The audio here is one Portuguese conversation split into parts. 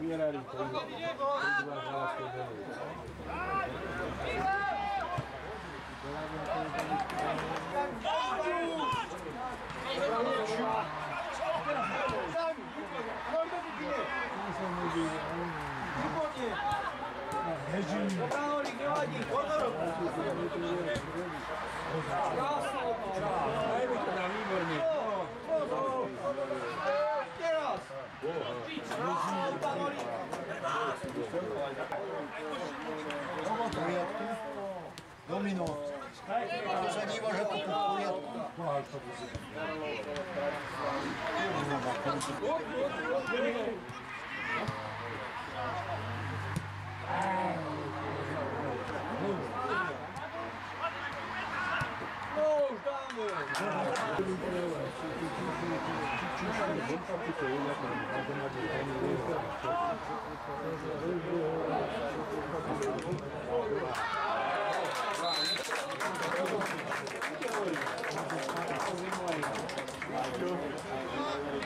Mira el Oh,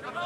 Bravo!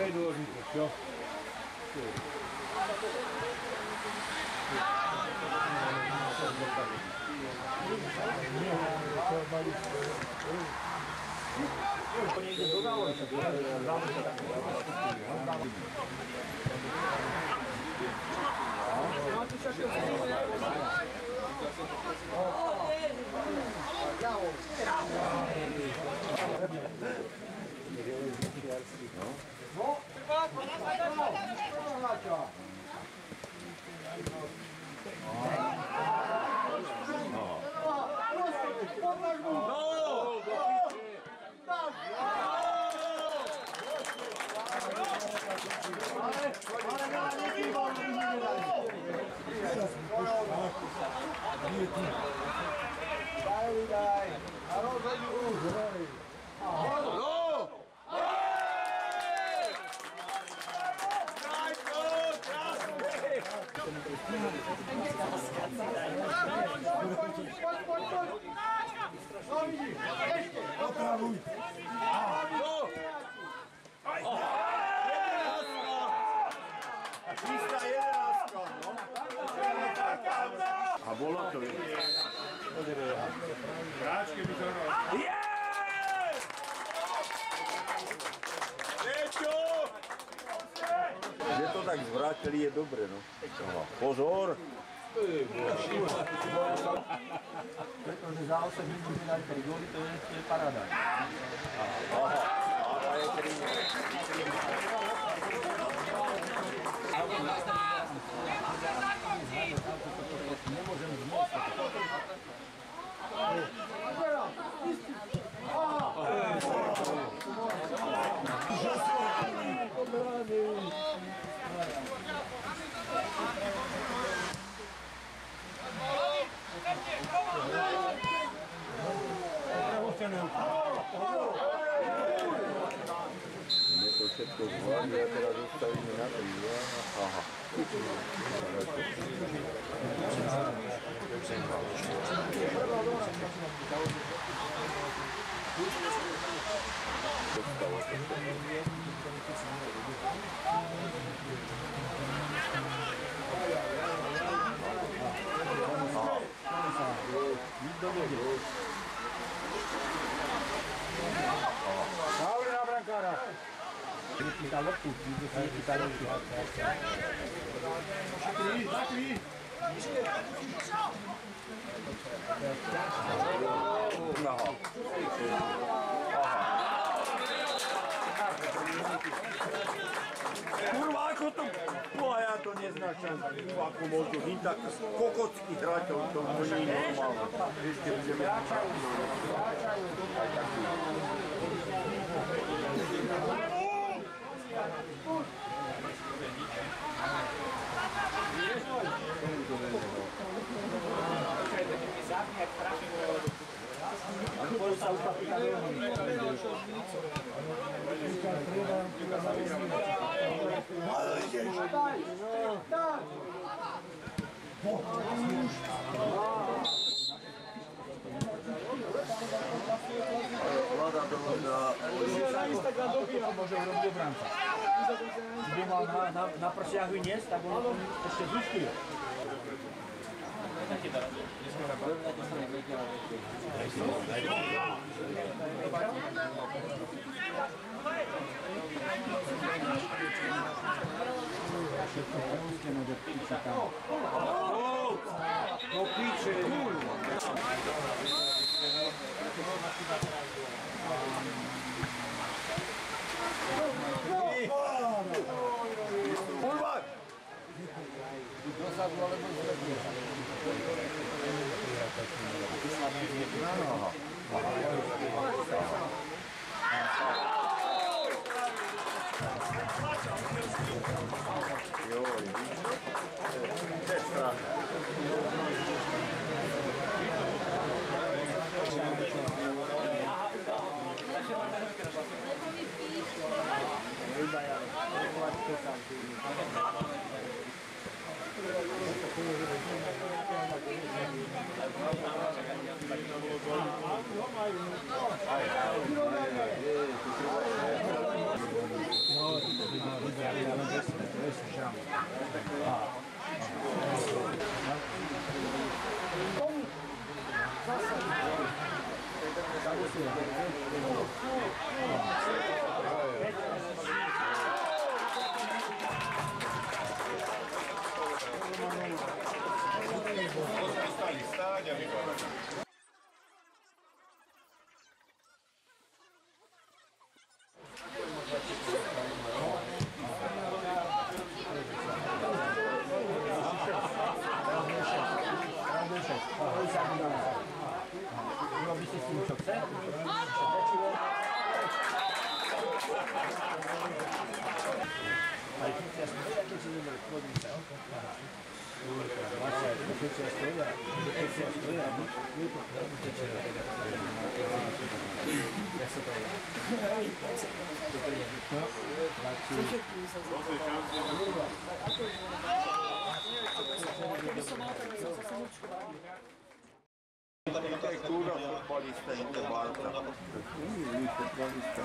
Ej, dođite, što? Thank you. ここにいるドラゴンズが、ラブスターが、you think? Že to tak zvrátili je dobré, no. Aha. Pozor! Protože za 8 minut mi dali 3 góly, to je, to je paráda. Aha, ale je krýně. My Oh. cette voie, il y a une a une minute, il Chytá loptu, chytá loptu. Zakryj, zakryj. Aha. Kurva, ako to... No a ja to neznášam, ako môžu byť tak kokockých hráčov, to, to nie je normálne. Ešte budeme... Vláda Urobiť obránca. Kde mal na, na, na prsiach vyniesť, tak on ešte zúskuje. No Gracias. Essa malta, essa saúde, Jakie kurwa futbolista i te bardzo. Kurwa, futbolista.